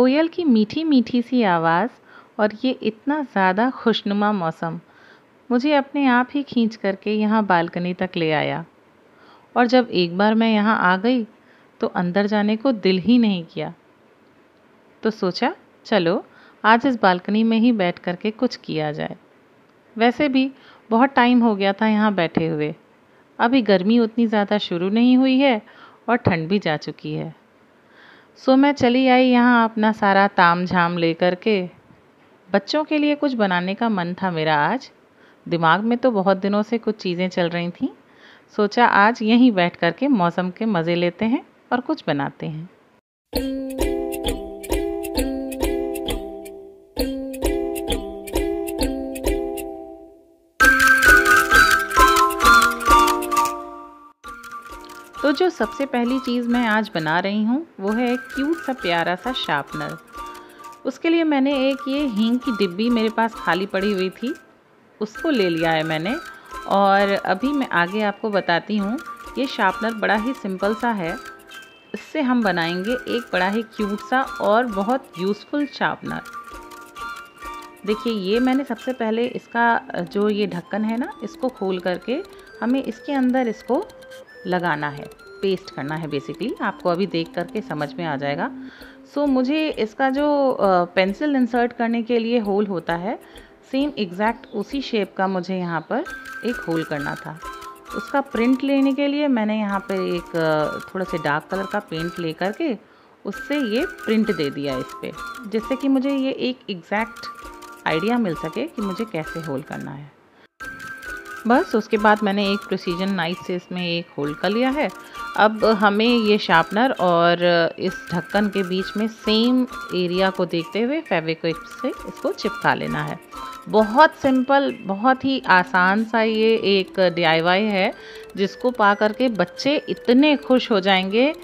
कोयल की मीठी मीठी सी आवाज़ और ये इतना ज़्यादा खुशनुमा मौसम, मुझे अपने आप ही खींच करके यहाँ बालकनी तक ले आया। और जब एक बार मैं यहाँ आ गई तो अंदर जाने को दिल ही नहीं किया। तो सोचा, चलो, आज इस बालकनी में ही बैठ करके कुछ किया जाए। वैसे भी बहुत टाइम हो गया था यहाँ बैठे हुए। अभी गर्मी उतनी ज़्यादा शुरू नहीं हुई है और ठंड भी जा चुकी है। सो मैं चली आई यहाँ अपना सारा ताम झाम ले कर के। बच्चों के लिए कुछ बनाने का मन था मेरा आज। दिमाग में तो बहुत दिनों से कुछ चीज़ें चल रही थी। सोचा आज यहीं बैठ कर के मौसम के मज़े लेते हैं और कुछ बनाते हैं। तो जो सबसे पहली चीज़ मैं आज बना रही हूँ, वो है एक क्यूट सा प्यारा सा शार्पनर उसके लिए मैंने एक ये हींग की डिब्बी मेरे पास खाली पड़ी हुई थी, उसको ले लिया है मैंने। और अभी मैं आगे आपको बताती हूँ, ये शार्पनर बड़ा ही सिंपल सा है। इससे हम बनाएँगे एक बड़ा ही क्यूट सा और बहुत यूज़फुल शार्पनर देखिए, ये मैंने सबसे पहले इसका, जो ये ढक्कन है ना, इसको खोल करके हमें इसके अंदर इसको लगाना है पेस्ट करना है बेसिकली आपको अभी देख करके समझ में आ जाएगा। सो so, मुझे इसका जो पेंसिल इंसर्ट करने के लिए होल होता है सेम एग्जैक्ट उसी शेप का मुझे यहाँ पर एक होल करना था। उसका प्रिंट लेने के लिए मैंने यहाँ पर एक थोड़ा से डार्क कलर का पेंट ले करके उससे ये प्रिंट दे दिया इस पर जिससे कि मुझे ये एक एग्जैक्ट आइडिया मिल सके कि मुझे कैसे होल करना है। बस उसके बाद मैंने एक प्रोसीजन नाइफ से इसमें एक होल्ड कर लिया है। अब हमें ये शार्पनर और इस ढक्कन के बीच में सेम एरिया को देखते हुए फेविक्विक से इसको चिपका लेना है। बहुत सिंपल बहुत ही आसान सा ये एक डीआईवाई है, जिसको पा करके बच्चे इतने खुश हो जाएँगे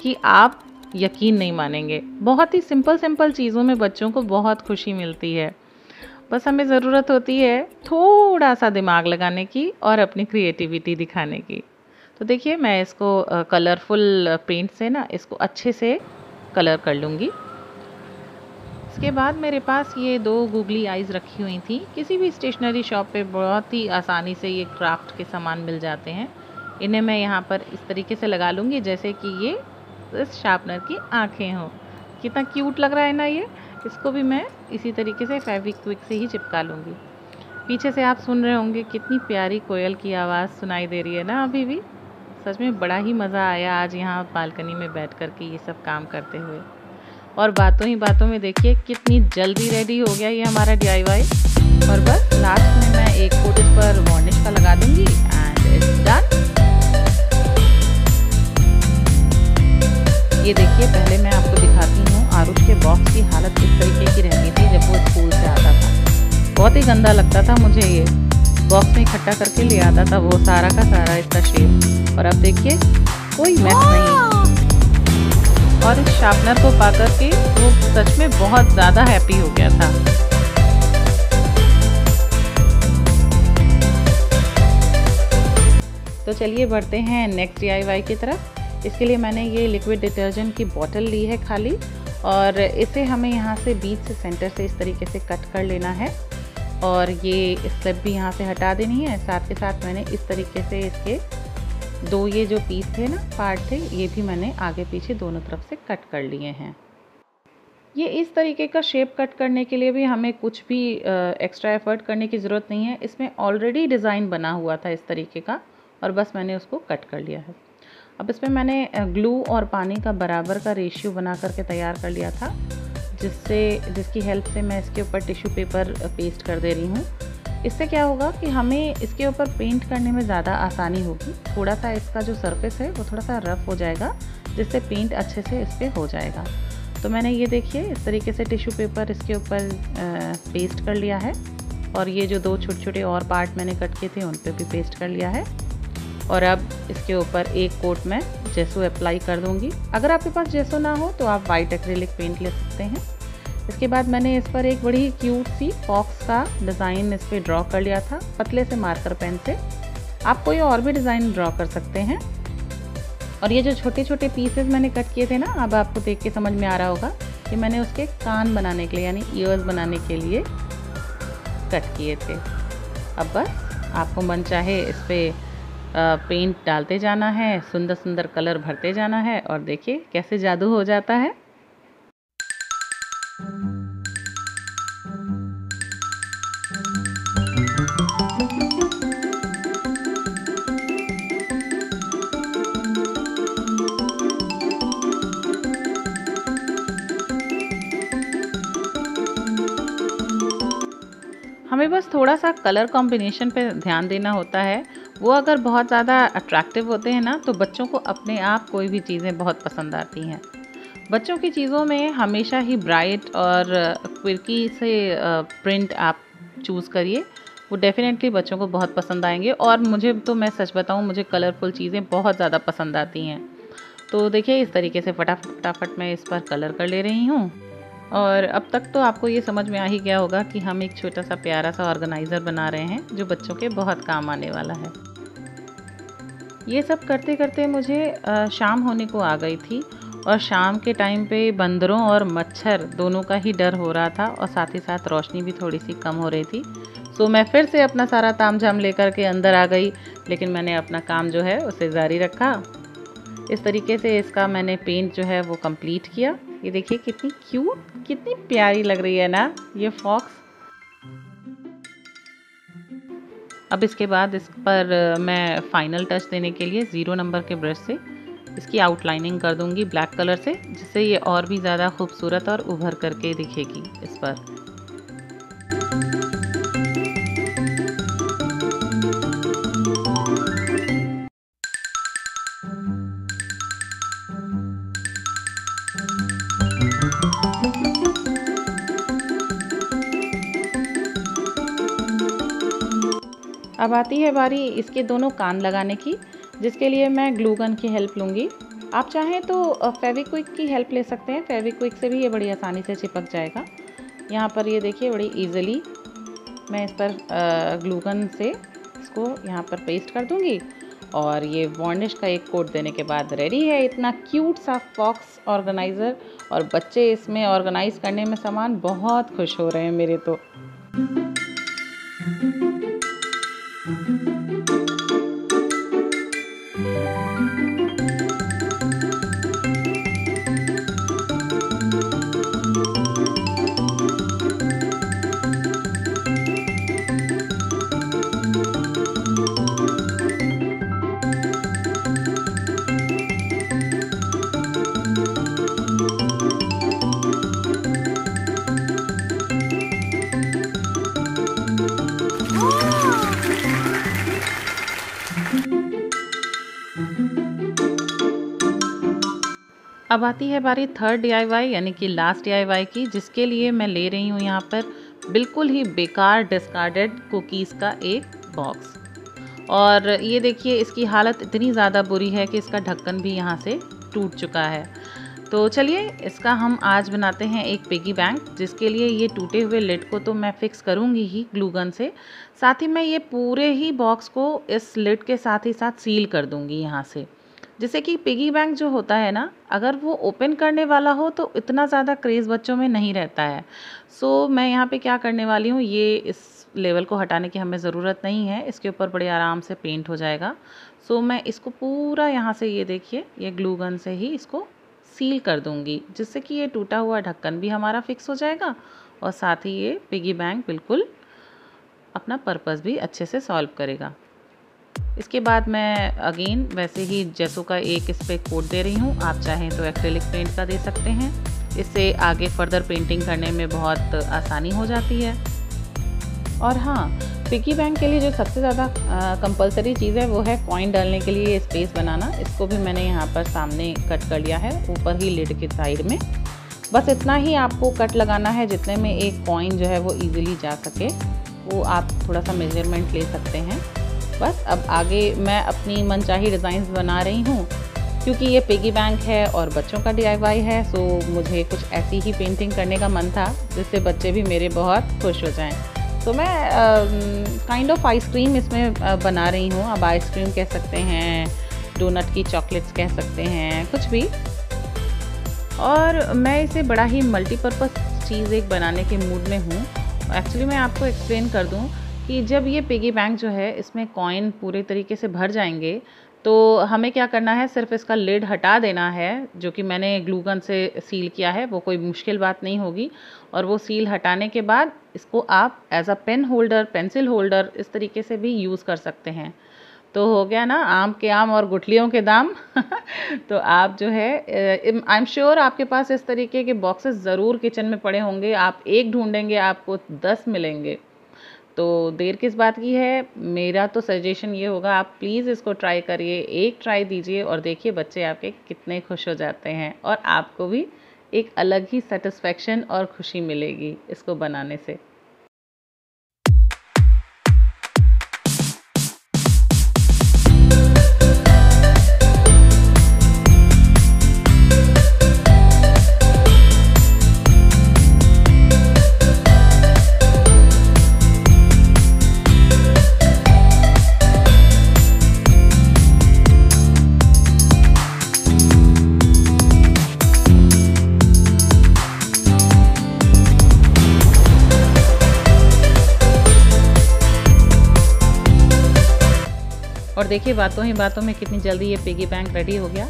कि आप यकीन नहीं मानेंगे। बहुत ही सिंपल सिंपल चीज़ों में बच्चों को बहुत खुशी मिलती है। बस हमें ज़रूरत होती है थोड़ा सा दिमाग लगाने की और अपनी क्रिएटिविटी दिखाने की। तो देखिए, मैं इसको कलरफुल पेंट से ना, इसको अच्छे से कलर कर लूँगी। इसके बाद मेरे पास ये दो गूगली आइज़ रखी हुई थी। किसी भी स्टेशनरी शॉप पे बहुत ही आसानी से ये क्राफ्ट के सामान मिल जाते हैं। इन्हें मैं यहाँ पर इस तरीके से लगा लूँगी जैसे कि ये इस शार्पनर की आँखें हों। कितना क्यूट लग रहा है ना ये? इसको भी मैं इसी तरीके से फेविक्विक से ही चिपका लूँगी। पीछे से आप सुन रहे होंगे कितनी प्यारी कोयल की आवाज़ सुनाई दे रही है ना अभी भी? सच में बड़ा ही मज़ा आया आज यहाँ बालकनी में बैठ कर के ये सब काम करते हुए। और बातों ही बातों में देखिए कितनी जल्दी रेडी हो गया ये हमारा डीआईवाई और बस लास्ट में मैं एक कोट इस पर वार्निश का लगा दूँगी एंड इट्स डन ये देखिए, पहले मैं आपको आरुष के बॉक्स की हालत इस तरीके की रहती थी जब वो स्कूल से आता था। बहुत ही गंदा लगता था मुझे ये। बॉक्स में इकट्ठा करके ले आता था वो सारा का सारा इसका शेप और अब देखिए कोई मैस नहीं। और इस शार्पनर को पा के वो सच में बहुत ज़्यादा हैप्पी हो गया था। तो चलिए बढ़ते हैं नेक्स्ट डी की तरफ़। इसके लिए मैंने ये लिक्विड डिटर्जेंट की बॉटल ली है खाली। और इसे हमें यहाँ से बीच से सेंटर से इस तरीके से कट कर लेना है। और ये स्लिप भी यहाँ से हटा देनी है। साथ के साथ मैंने इस तरीके से इसके दो ये जो पीस थे ना पार्ट थे, ये भी मैंने आगे पीछे दोनों तरफ़ से कट कर लिए हैं। ये इस तरीके का शेप कट करने के लिए भी हमें कुछ भी एक्स्ट्रा एफर्ट करने की ज़रूरत नहीं है। इसमें ऑलरेडी डिज़ाइन बना हुआ था इस तरीके का और बस मैंने उसको कट कर लिया है। अब इसमें मैंने ग्लू और पानी का बराबर का रेशियो बना करके तैयार कर लिया था, जिससे, जिसकी हेल्प से मैं इसके ऊपर टिश्यू पेपर पेस्ट कर दे रही हूँ। इससे क्या होगा कि हमें इसके ऊपर पेंट करने में ज़्यादा आसानी होगी। थोड़ा सा इसका जो सरफेस है, वो थोड़ा सा रफ़ हो जाएगा, जिससे पेंट अच्छे से इस पर हो जाएगा। तो मैंने ये देखिए, इस तरीके से टिश्यू पेपर इसके ऊपर पेस्ट कर लिया है। और ये जो दो छोटे छोटे और पार्ट मैंने कट किए थे, उन पर भी पेस्ट कर लिया है। और अब इसके ऊपर एक कोट में जेसो अप्लाई कर दूँगी। अगर आपके पास जेसो ना हो तो आप वाइट एक्रेलिक पेंट ले सकते हैं। इसके बाद मैंने इस पर एक बड़ी क्यूट सी फॉक्स का डिज़ाइन इस पर ड्रॉ कर लिया था, पतले से मार्कर पेन से। आप कोई और भी डिज़ाइन ड्रॉ कर सकते हैं। और ये जो छोटे छोटे पीसेस मैंने कट किए थे ना, अब आपको देख के समझ में आ रहा होगा कि मैंने उसके कान बनाने के लिए, यानी ईयर्स बनाने के लिए कट किए थे। अब बस, आपको मन चाहे इस पर पेंट डालते जाना है सुंदर सुंदर कलर भरते जाना है और देखिए कैसे जादू हो जाता है। हमें बस थोड़ा सा कलर कॉम्बिनेशन पे ध्यान देना होता है। वो अगर बहुत ज़्यादा अट्रैक्टिव होते हैं ना तो बच्चों को अपने आप कोई भी चीज़ें बहुत पसंद आती हैं। बच्चों की चीज़ों में हमेशा ही ब्राइट और क्विरकी से प्रिंट आप चूज़ करिए। वो डेफ़िनेटली बच्चों को बहुत पसंद आएँगे और मुझे तो मैं सच बताऊँ, मुझे कलरफुल चीज़ें बहुत ज़्यादा पसंद आती हैं। तो देखिए, इस तरीके से फटाफट फटाफट मैं इस पर कलर कर ले रही हूँ। और अब तक तो आपको ये समझ में आ ही गया होगा कि हम एक छोटा सा प्यारा सा ऑर्गेनाइज़र बना रहे हैं, जो बच्चों के बहुत काम आने वाला है। ये सब करते करते मुझे शाम होने को आ गई थी और शाम के टाइम पे बंदरों और मच्छर दोनों का ही डर हो रहा था और साथ ही साथ रोशनी भी थोड़ी सी कम हो रही थी। सो मैं फिर से अपना सारा ताम झाम लेकर के अंदर आ गई, लेकिन मैंने अपना काम जो है उसे जारी रखा। इस तरीके से इसका मैंने पेंट जो है वो कंप्लीट किया। ये देखिए कितनी क्यूट कितनी प्यारी लग रही है ना ये फॉक्स अब इसके बाद इस पर मैं फाइनल टच देने के लिए ज़ीरो नंबर के ब्रश से इसकी आउटलाइनिंग कर दूँगी ब्लैक कलर से, जिससे ये और भी ज़्यादा खूबसूरत और उभर करके दिखेगी इस पर। अब आती है बारी इसके दोनों कान लगाने की, जिसके लिए मैं ग्लू गन की हेल्प लूँगी। आप चाहें तो फेविक्विक की हेल्प ले सकते हैं। फेविक्विक से भी ये बड़ी आसानी से चिपक जाएगा। यहाँ पर ये देखिए, बड़ी इजीली मैं इस पर ग्लू गन से इसको यहाँ पर पेस्ट कर दूँगी। और ये वार्निश का एक कोट देने के बाद रेडी है। इतना क्यूट सा फॉक्स ऑर्गेनाइज़र और बच्चे इसमें ऑर्गेनाइज करने में सामान बहुत खुश हो रहे हैं मेरे तो। अब आती है बारी थर्ड डी यानी कि लास्ट डी की, जिसके लिए मैं ले रही हूँ यहाँ पर बिल्कुल ही बेकार डिस्कार्डेड कुकीज़ का एक बॉक्स और ये देखिए, इसकी हालत इतनी ज़्यादा बुरी है कि इसका ढक्कन भी यहाँ से टूट चुका है। तो चलिए, इसका हम आज बनाते हैं एक पिगी बैंक जिसके लिए ये टूटे हुए लिड को तो मैं फ़िक्स करूँगी ही ग्लूगन से। साथ ही मैं ये पूरे ही बॉक्स को इस लिड के साथ ही साथ सील कर दूँगी यहाँ से। जैसे कि पिगी बैंक जो होता है ना अगर वो ओपन करने वाला हो तो इतना ज़्यादा क्रेज़ बच्चों में नहीं रहता है। सो so, मैं यहाँ पे क्या करने वाली हूँ ये इस लेवल को हटाने की हमें ज़रूरत नहीं है इसके ऊपर बड़े आराम से पेंट हो जाएगा। सो so, मैं इसको पूरा यहाँ से ये देखिए ये ग्लू गन से ही इसको सील कर दूँगी जिससे कि ये टूटा हुआ ढक्कन भी हमारा फिक्स हो जाएगा और साथ ही ये पिगी बैंक बिल्कुल अपना पर्पज़ भी अच्छे से सॉल्व करेगा। इसके बाद मैं अगेन वैसे ही जैसो का एक इस पर कोट दे रही हूँ। आप चाहें तो एक्रेलिक पेंट का दे सकते हैं। इससे आगे फर्दर पेंटिंग करने में बहुत आसानी हो जाती है। और हाँ पिकी बैंक के लिए जो सबसे ज़्यादा कंपलसरी चीज़ है वो है कॉइन डालने के लिए स्पेस बनाना। इसको भी मैंने यहाँ पर सामने कट कर लिया है, ऊपर ही लिड के साइड में। बस इतना ही आपको कट लगाना है जितने में एक कॉइन जो है वो ईजिली जा सके। वो आप थोड़ा सा मेज़रमेंट ले सकते हैं। बस, अब आगे मैं अपनी मनचाही डिज़ाइंस बना रही हूँ, क्योंकि ये पिगी बैंक है और बच्चों का डीआईवाई है सो मुझे कुछ ऐसी ही पेंटिंग करने का मन था, जिससे बच्चे भी मेरे बहुत खुश हो जाएँ। तो मैं काइंड ऑफ़ आइसक्रीम इसमें बना रही हूँ। अब आइसक्रीम कह सकते हैं डोनट की चॉकलेट्स कह सकते हैं, कुछ भी। और मैं इसे बड़ा ही मल्टीपर्पज़ चीज़ एक बनाने के मूड में हूँ। एक्चुअली मैं आपको एक्सप्लेन कर दूँ कि जब ये पिगी बैंक जो है, इसमें कॉइन पूरे तरीके से भर जाएँगे तो हमें क्या करना है? सिर्फ़ इसका लिड हटा देना है, जो कि मैंने ग्लूगन से सील किया है, वो कोई मुश्किल बात नहीं होगी। और वो सील हटाने के बाद इसको आप as a pen holder pencil holder इस तरीके से भी यूज़ कर सकते हैं। तो हो गया ना, आम के आम और गुठलियों के दाम। तो आप जो है आई एम श्योर आपके पास इस तरीके के बॉक्सेस ज़रूर किचन में पड़े होंगे। आप एक ढूंढेंगे, आपको दस मिलेंगे। तो देर किस बात की है? मेरा तो सजेशन ये होगा, आप प्लीज़ इसको ट्राई करिए, एक ट्राई दीजिए और देखिए बच्चे आपके कितने खुश हो जाते हैं और आपको भी एक अलग ही सेटिस्फेक्शन और खुशी मिलेगी इसको बनाने से। और देखिए, बातों ही बातों में कितनी जल्दी ये पिगी बैंक रेडी हो गया।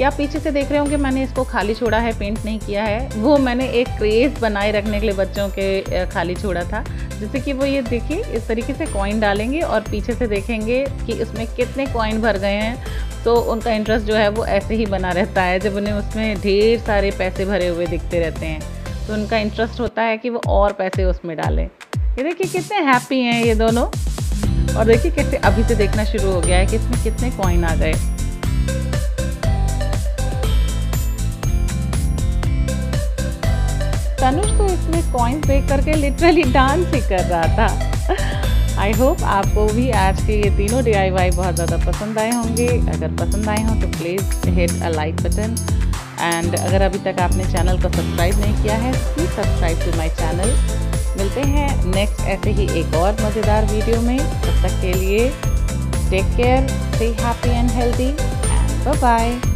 या पीछे से देख रहे होंगे, मैंने इसको खाली छोड़ा है पेंट नहीं किया है। वो मैंने एक क्रेज बनाए रखने के लिए बच्चों के खाली छोड़ा था। जैसे कि वो ये देखिए, इस तरीके से कॉइन डालेंगे और पीछे से देखेंगे कि इसमें कितने कॉइन भर गए हैं। तो उनका इंटरेस्ट जो है, वो ऐसे ही बना रहता है, जब उन्हें उसमें ढेर सारे पैसे भरे हुए दिखते रहते हैं। तो उनका इंटरेस्ट होता है कि वो और पैसे उसमें डालें। ये देखिए, कितने हैप्पी हैं ये दोनों। और देखिए कैसे अभी से देखना शुरू हो गया है कि इसमें कितने कॉइन आ गए। तनुष तो इसमें कॉइन्स देख करके लिटरली डांस ही कर रहा था। आई होप आपको भी आज के ये तीनों DIY बहुत ज़्यादा पसंद आए होंगे। अगर पसंद आए हों तो please hit a like button and अगर अभी तक आपने चैनल को सब्सक्राइब नहीं किया है please subscribe to my channel मिलते हैं नेक्स्ट ऐसे ही एक और मज़ेदार वीडियो में। तब तक के लिए take care stay happy and healthy bye bye